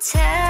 tell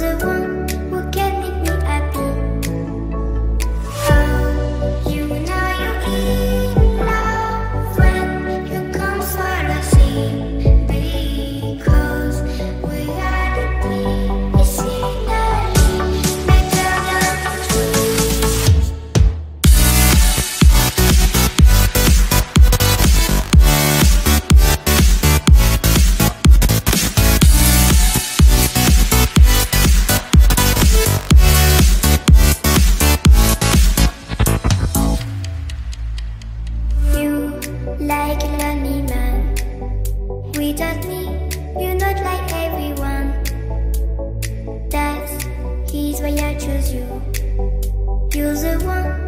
the one like an animal. Without me, you're not like everyone. That's he's why I chose you. You're the one.